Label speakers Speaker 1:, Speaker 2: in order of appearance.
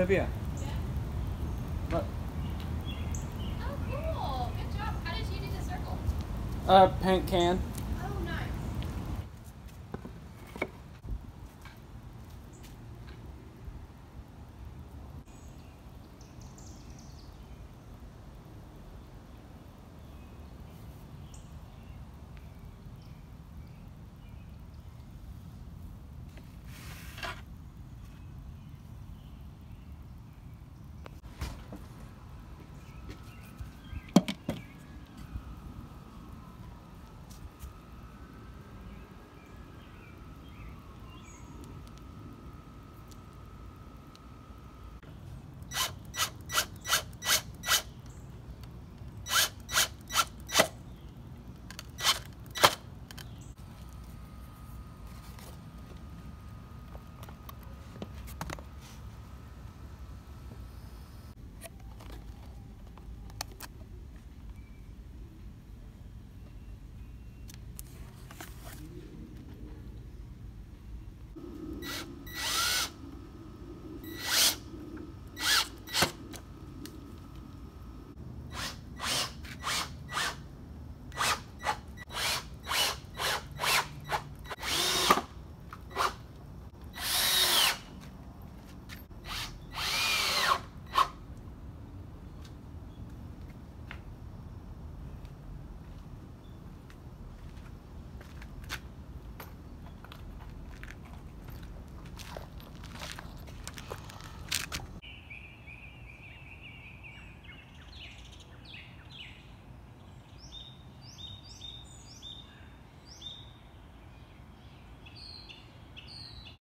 Speaker 1: Olivia.
Speaker 2: Yeah.
Speaker 1: Look.
Speaker 2: Oh, cool. Good job. How did you do the circle?
Speaker 1: Uh, paint can.